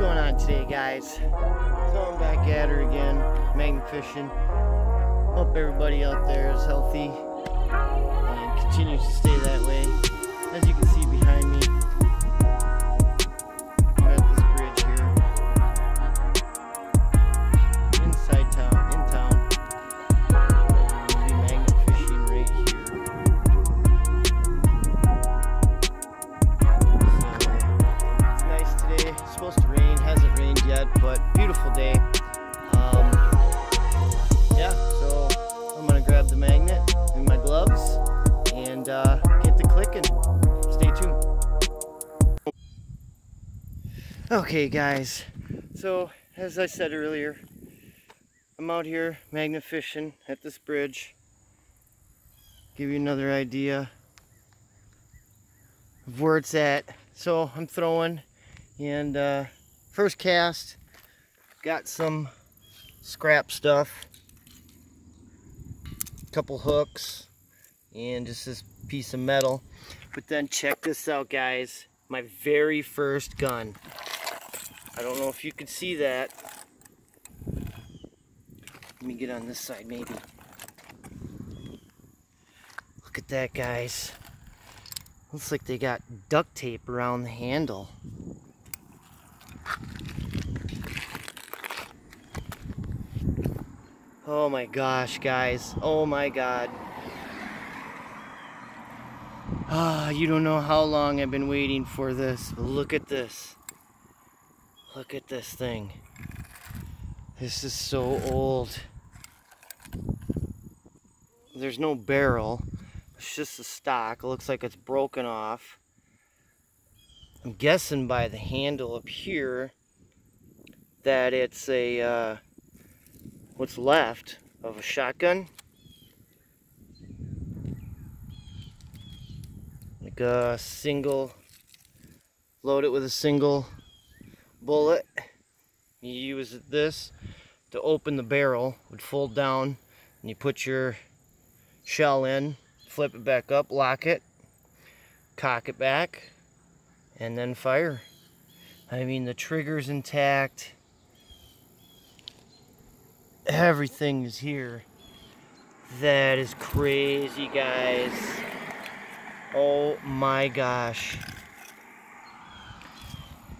going on today, guys? So I'm back at her again, magnet fishing. Hope everybody out there is healthy and continues to stay that way. As you can see Okay, guys. So as I said earlier, I'm out here magnet fishing at this bridge. Give you another idea of where it's at. So I'm throwing and uh, first cast got some scrap stuff couple hooks and just this piece of metal but then check this out guys my very first gun I don't know if you can see that let me get on this side maybe look at that guys looks like they got duct tape around the handle Oh my gosh, guys. Oh my god. Ah, you don't know how long I've been waiting for this. Look at this. Look at this thing. This is so old. There's no barrel. It's just a stock. It looks like it's broken off. I'm guessing by the handle up here that it's a uh, what's left of a shotgun. Like a single, load it with a single bullet. You use this to open the barrel, would fold down, and you put your shell in, flip it back up, lock it, cock it back, and then fire. I mean, the trigger's intact everything is here. That is crazy, guys. Oh my gosh.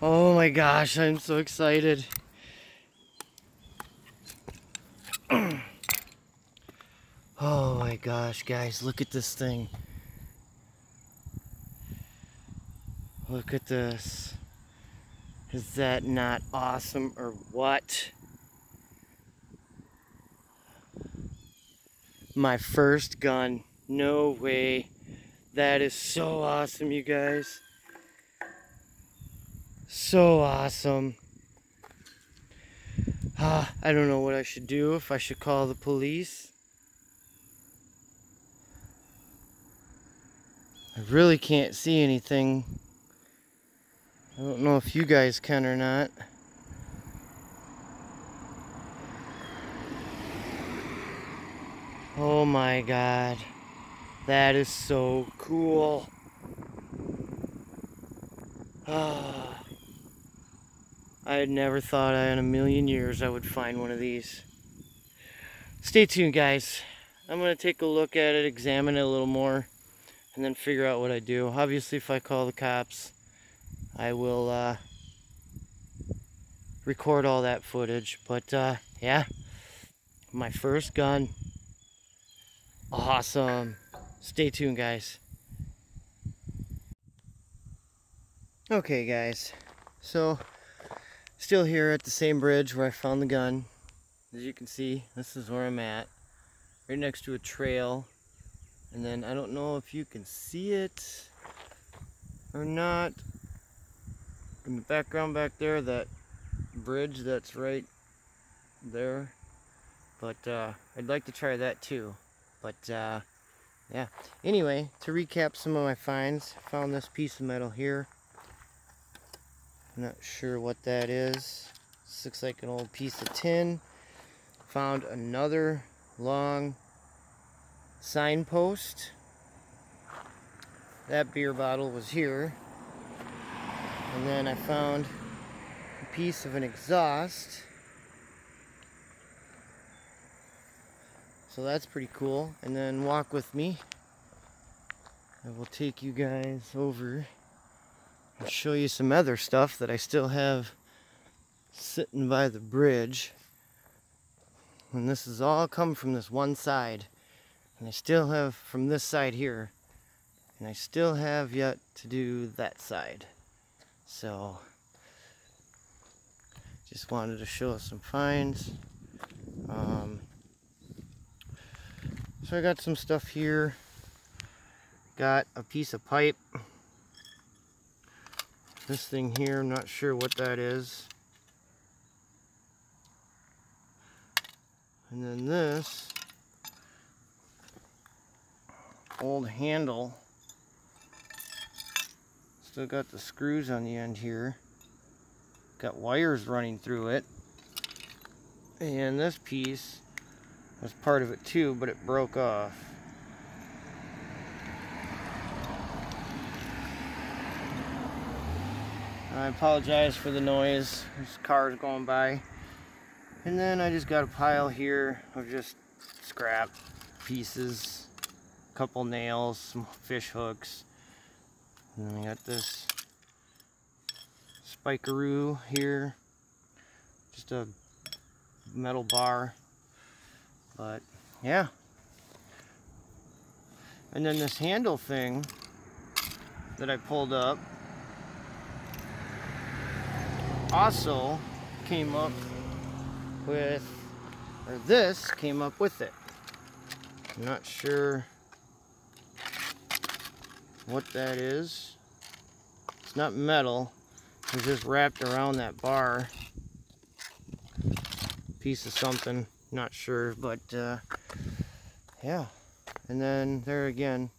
Oh my gosh, I'm so excited. oh my gosh, guys, look at this thing. Look at this. Is that not awesome or what? my first gun. No way. That is so awesome, you guys. So awesome. Ah, I don't know what I should do, if I should call the police. I really can't see anything. I don't know if you guys can or not. Oh my god. That is so cool. Ah. I had never thought in a million years I would find one of these. Stay tuned guys. I'm going to take a look at it, examine it a little more, and then figure out what I do. Obviously if I call the cops, I will uh, record all that footage. But uh, yeah, my first gun. Awesome. Stay tuned, guys. Okay, guys. So, still here at the same bridge where I found the gun. As you can see, this is where I'm at. Right next to a trail. And then, I don't know if you can see it or not. In the background back there, that bridge that's right there. But uh, I'd like to try that too. But uh, yeah. Anyway, to recap some of my finds, I found this piece of metal here. I'm not sure what that is. This looks like an old piece of tin. Found another long signpost. That beer bottle was here. And then I found a piece of an exhaust. So that's pretty cool. And then walk with me. I will take you guys over and show you some other stuff that I still have sitting by the bridge. And this has all come from this one side. And I still have from this side here. And I still have yet to do that side. So, just wanted to show some finds. Um, so I got some stuff here. Got a piece of pipe. This thing here, I'm not sure what that is. And then this old handle. Still got the screws on the end here. Got wires running through it. And this piece was part of it too, but it broke off. I apologize for the noise. There's cars going by. And then I just got a pile here of just scrap pieces, a couple nails, some fish hooks. And then I got this spikeroo here, just a metal bar. But yeah. And then this handle thing that I pulled up also came up with, or this came up with it. I'm not sure what that is. It's not metal. It's just wrapped around that bar. Piece of something. Not sure, but uh, yeah. And then there again,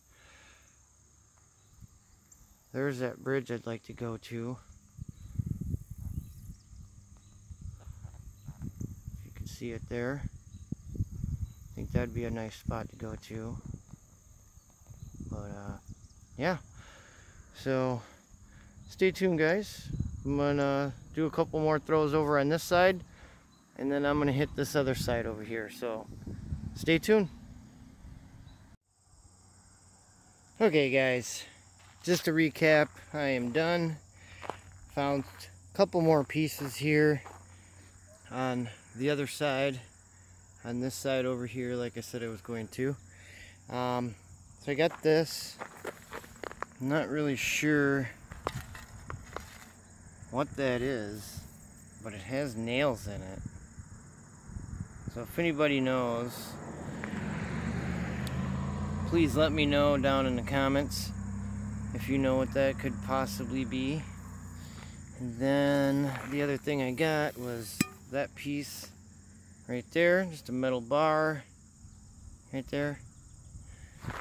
there's that bridge I'd like to go to. See it there. I think that'd be a nice spot to go to. But uh, yeah. So stay tuned guys. I'm gonna do a couple more throws over on this side and then I'm gonna hit this other side over here. So stay tuned. Okay guys, just to recap, I am done. Found a couple more pieces here on the other side on this side over here like I said I was going to. Um, so I got this. I'm not really sure what that is but it has nails in it. So if anybody knows please let me know down in the comments if you know what that could possibly be. And then the other thing I got was that piece right there, just a metal bar right there.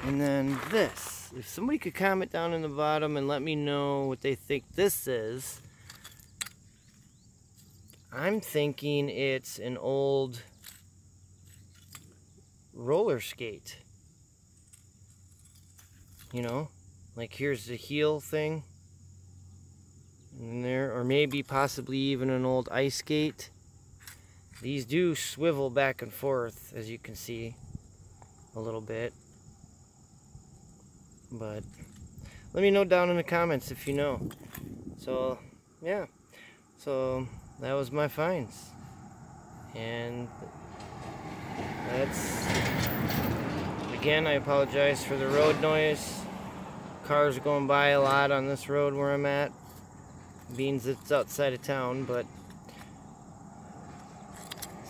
And then this. If somebody could comment down in the bottom and let me know what they think this is. I'm thinking it's an old roller skate. You know, like here's the heel thing. And there, or maybe possibly even an old ice skate. These do swivel back and forth, as you can see, a little bit. But let me know down in the comments if you know. So, yeah. So, that was my finds. And that's, again, I apologize for the road noise. Cars are going by a lot on this road where I'm at. Beans it's outside of town, but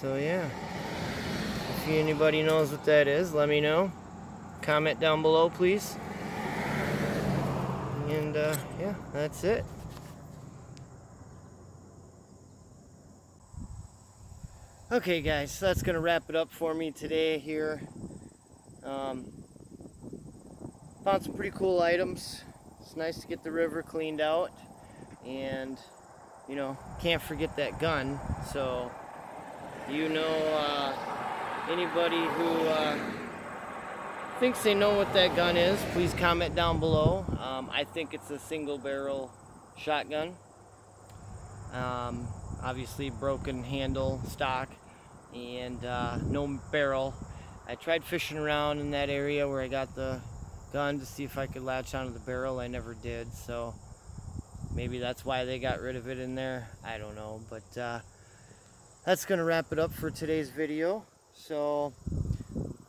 so yeah, if anybody knows what that is, let me know. Comment down below, please. And uh, yeah, that's it. Okay guys, so that's gonna wrap it up for me today here. Um, found some pretty cool items. It's nice to get the river cleaned out and you know, can't forget that gun. So you know uh, anybody who uh, thinks they know what that gun is, please comment down below. Um, I think it's a single barrel shotgun. Um, obviously broken handle stock and uh, no barrel. I tried fishing around in that area where I got the gun to see if I could latch onto the barrel. I never did, so maybe that's why they got rid of it in there. I don't know, but uh, that's going to wrap it up for today's video. So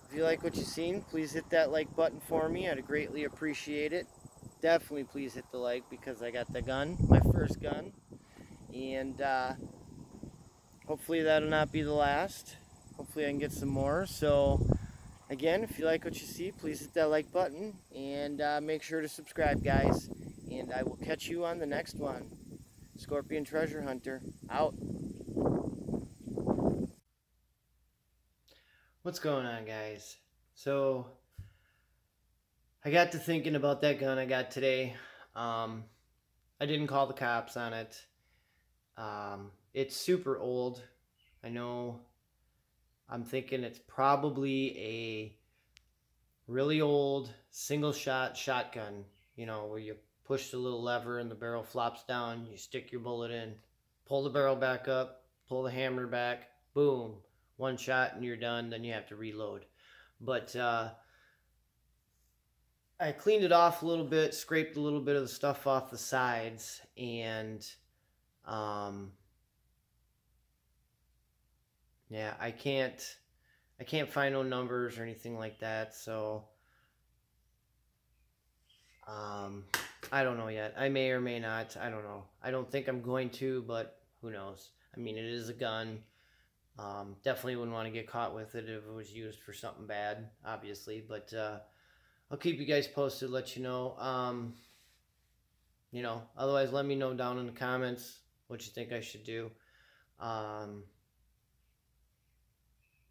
if you like what you've seen, please hit that like button for me. I'd greatly appreciate it. Definitely please hit the like because I got the gun, my first gun. And uh, hopefully that'll not be the last. Hopefully I can get some more. So again, if you like what you see, please hit that like button and uh, make sure to subscribe, guys. And I will catch you on the next one. Scorpion Treasure Hunter, out. What's going on, guys? So, I got to thinking about that gun I got today. Um, I didn't call the cops on it. Um, it's super old. I know. I'm thinking it's probably a really old single shot shotgun. You know, where you push the little lever and the barrel flops down. You stick your bullet in, pull the barrel back up, pull the hammer back, boom, one shot and you're done. Then you have to reload. But uh, I cleaned it off a little bit, scraped a little bit of the stuff off the sides, and um, yeah, I can't I can't find no numbers or anything like that, so um, I don't know yet. I may or may not. I don't know. I don't think I'm going to, but who knows? I mean, it is a gun. Um, definitely wouldn't want to get caught with it if it was used for something bad, obviously. But uh, I'll keep you guys posted, let you know. Um, you know, otherwise, let me know down in the comments what you think I should do. Um,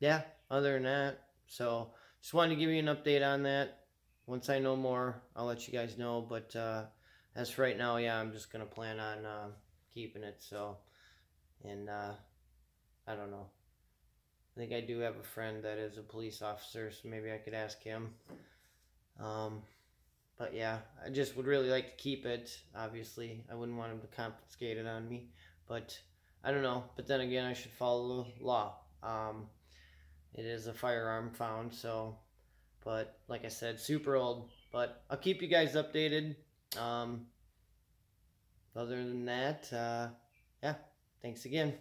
yeah, other than that, so just wanted to give you an update on that. Once I know more, I'll let you guys know. But uh, as for right now, yeah, I'm just gonna plan on uh, keeping it. So, and uh, I don't know. I think I do have a friend that is a police officer, so maybe I could ask him. Um, but yeah, I just would really like to keep it. Obviously, I wouldn't want him to confiscate it on me. But I don't know. But then again, I should follow the law. Um, it is a firearm found, so. But like I said, super old. But I'll keep you guys updated. Um, other than that, uh, yeah, thanks again.